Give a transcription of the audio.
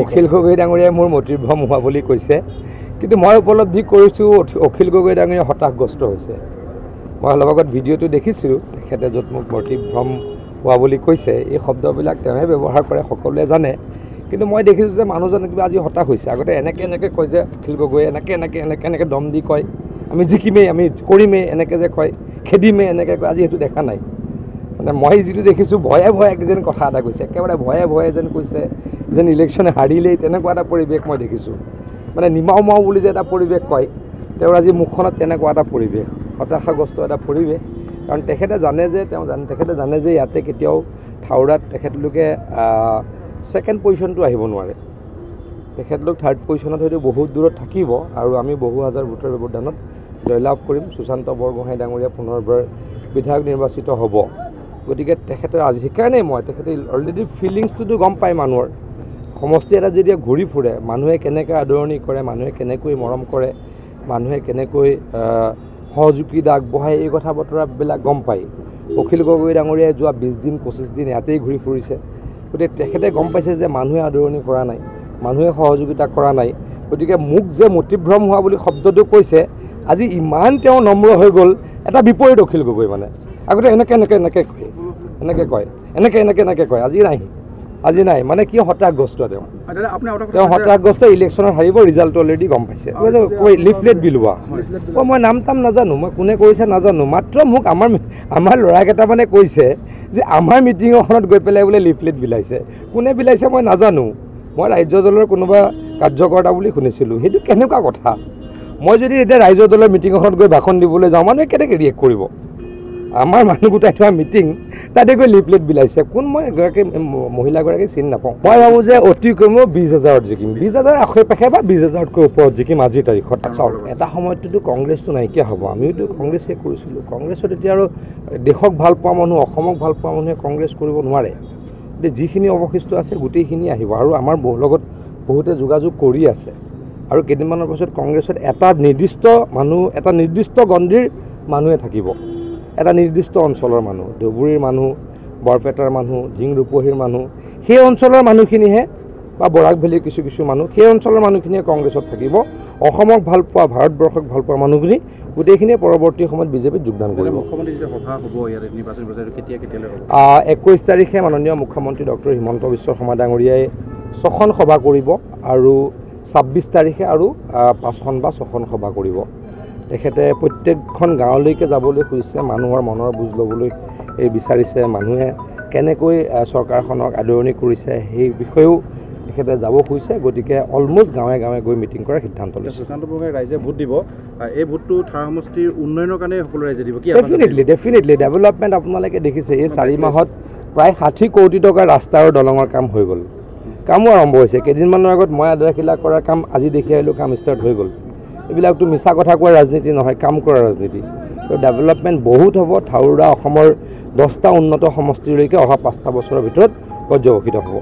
অখিল গগৈ ডাঙৰীয়াই মোৰ মতিভ্ৰম হোৱা বুলি কৈছে। কিন্তু মই উপলব্ধি কৰিছোঁ অখি- অখিল গগৈ ডাঙৰীয়া হতাশগ্ৰস্ত হৈছে। মই অলপ আগত ভিডিঅ'টো দেখিছিলোঁ তেখেতে য'ত মোক মতিভ্ৰম হোৱা বুলি কৈছে এই শব্দবিলাক তেওঁহে ব্যৱহাৰ কৰে সকলোৱে জানে। কিন্তু মই দেখিছোঁ যে মানুহজনে কিবা আজি হতাশ হৈছে। আগতে এনেকৈ এনেকৈ কয় যে অখিল গগৈয়ে এনেকৈ এনেকৈ এনেকৈ এনেকৈ দম দি কয় আমি জিকিমেই আমি কৰিমেই এনেকৈ যে কয় খেদিমেই এনেকৈ কয় আজি সেইটো দেখা নাই। মানে মই যিটো দেখিছোঁ ভয়ে ভয়ে যেন কথা এটা কৈছে। একেবাৰে ভয়ে ভয়ে যেন কৈছে। যেন ইলেকশ্যনে হাৰিলেই তেনেকুৱা এটা পৰিৱেশ মই দেখিছোঁ। মানে নিমাও মাও বুলি যে এটা পৰিৱেশ কয় তেওঁৰ আজি মুখখনত তেনেকুৱা এটা পৰিৱেশ হতাশাগ্ৰস্ত এটা পৰিৱেশ। কাৰণ তেখেতে জানে যে তেওঁ জানে তেখেতে জানে যে ইয়াতে কেতিয়াও থাউৰাত তেখেতলোকে ছেকেণ্ড পজিশ্যনটো আহিব নোৱাৰে। তেখেতলোক থাৰ্ড পজিশ্যনত হয়তো বহুত দূৰত থাকিব আৰু আমি বহু হাজাৰ ভোটৰ ব্যৱধানত জয়লাভ কৰিম। সুশান্ত বৰগোহাঁই ডাঙৰীয়া পুনৰবাৰ বিধায়ক নিৰ্বাচিত হ'ব। গতিকে তেখেতে আজি সেইকাৰণেই মই তেখেতে অলৰেডি ফিলিংছটোতো গম পায় মানুহৰ। সমষ্টি এটা যেতিয়া ঘূৰি ফুৰে মানুহে কেনেকৈ আদৰণি কৰে মানুহে কেনেকৈ মৰম কৰে মানুহে কেনেকৈ সহযোগিতা আগবঢ়ায় এই কথা বতৰাবিলাক গম পায়। অখিল গগৈ ডাঙৰীয়াই যোৱা বিছ দিন পঁচিছ দিন ইয়াতেই ঘূৰি ফুৰিছে। গতিকে তেখেতে গম পাইছে যে মানুহে আদৰণি কৰা নাই মানুহে সহযোগিতা কৰা নাই। গতিকে মোক যে মতিভ্ৰম হোৱা বুলি শব্দটো কৈছে আজি ইমান তেওঁ নম্ৰ হৈ গ'ল এটা বিপৰীত অখিল গগৈ মানে। আগতে এনেকৈ এনেকৈ এনেকৈ কয় এনেকৈ কয় এনেকৈ এনেকৈ এনেকৈ কয় আজি নাই আজি নাই মানে কি হতাশগ্ৰস্ত তেওঁ। তেওঁ কৈছে- হতাশগ্ৰস্ত ইলেকশ্যনত হাৰিব ৰিজাল্ট অলৰেডি গম পাইছে। লিফলেট বিলোৱা। অ' মই নাম টাম নাজানো মই কোনে কৰিছে নাজানো। মাত্ৰ মোক আমাৰ আমাৰ ল'ৰাকেইটামানে কৈছে যে আমাৰ মিটিং এখনত গৈ পেলাই বোলে লিফলেট বিলাইছে। কোনে বিলাইছে মই নাজানো। মই ৰাজ্য দলৰ কোনোবা কাৰ্যকৰ্তা বুলি শুনিছিলোঁ। সেইটো কেনেকুৱা কথা? মই যদি এতিয়া ৰাইজ দলৰ মিটিং এখনত গৈ ভাষণ দিবলৈ যাওঁ মানুহে কেনেকৈ ৰিয়েক্ট কৰিব? আমাৰ মানুহ গোটাই থোৱা মিটিং তাতে গৈ লিফলেট বিলাইছে। কোন মই এগৰাকী মহিলাগৰাকী চিনি নাপাওঁ। মই ভাবোঁ যে অতি কমেও বিছ হাজাৰত জিকিম। বিছ হাজাৰ আশে পাশে বা বিছ হাজাৰতকৈ ওপৰত জিকিম আজিৰ তাৰিখত। চাওক এটা সময়ততো কংগ্ৰেছটো নাইকিয়া হ'ব। আমিওতো কংগ্ৰেছে কৰিছিলোঁ। কংগ্ৰেছত এতিয়া আৰু দেশক ভাল পোৱা মানুহ অসমক ভাল পোৱা মানুহে কংগ্ৰেছ কৰিব নোৱাৰে। গতিকে যিখিনি অৱশিষ্ট আছে গোটেইখিনি আহিব। আৰু আমাৰ বহু লগত বহুতে যোগাযোগ কৰি আছে। আৰু কেইদিনমানৰ পাছত কংগ্ৰেছত এটা নিৰ্দিষ্ট মানুহ এটা নিৰ্দিষ্ট গণ্ডিৰ মানুহে থাকিব। এটা নিৰ্দিষ্ট অঞ্চলৰ মানুহ ধুবুৰীৰ মানুহ বৰপেটাৰ মানুহ ঢিং ৰূপহীৰ মানুহ সেই অঞ্চলৰ মানুহখিনিহে বা বৰাক ভেলীৰ কিছু কিছু মানুহ সেই অঞ্চলৰ মানুহখিনিয়ে কংগ্ৰেছত থাকিব। অসমক ভাল পোৱা ভাৰতবৰ্ষক ভাল পোৱা মানুহখিনি গোটেইখিনিয়ে পৰৱৰ্তী সময়ত বিজেপিত যোগদান কৰিব। একৈছ তাৰিখে মাননীয় মুখ্যমন্ত্ৰী ডক্টৰ হিমন্ত বিশ্ব শৰ্মা ডাঙৰীয়াই ছখন সভা কৰিব আৰু ছাব্বিছ তাৰিখে আৰু পাঁচখন বা ছখন সভা কৰিব। তেখেতে প্ৰত্যেকখন গাঁৱলৈকে যাবলৈ খুজিছে মানুহৰ মনৰ বুজ ল'বলৈ এই বিচাৰিছে মানুহে। কেনেকৈ চৰকাৰখনক আদৰণি কৰিছে সেই বিষয়েও তেখেতে যাব খুজিছে গতিকে অলমষ্ট গাঁৱে গাঁৱে গৈ মিটিং কৰাৰ সিদ্ধান্ত লৈছে। সুশান্ত বৰগোহাঁই ৰাইজে ভোট দিব। এই ভোটটো থাৰ সমষ্টিৰ উন্নয়নৰ কাৰণে সকলো ৰাইজে দিব। ডেফিনেটলি ডেফিনেটলি ডেভেলপমেণ্ট আপোনালোকে দেখিছে। এই চাৰি মাহত প্ৰায় ষাঠি কোটি টকাৰ ৰাস্তা আৰু দলঙৰ কাম হৈ গ'ল। কামো আৰম্ভ হৈছে। কেইদিনমানৰ আগত মই আধাৰশিলা কৰাৰ কাম আজি দেখি আহিলোঁ কাম ষ্টাৰ্ট হৈ গ'ল। এইবিলাকতো মিছা কথা কোৱা ৰাজনীতি নহয় কাম কৰা ৰাজনীতি। তো ডেভেলপমেণ্ট বহুত হ'ব থাউৰা অসমৰ দহটা উন্নত সমষ্টিলৈকে অহা পাঁচটা বছৰৰ ভিতৰত পৰ্যবেক্ষিত হ'ব।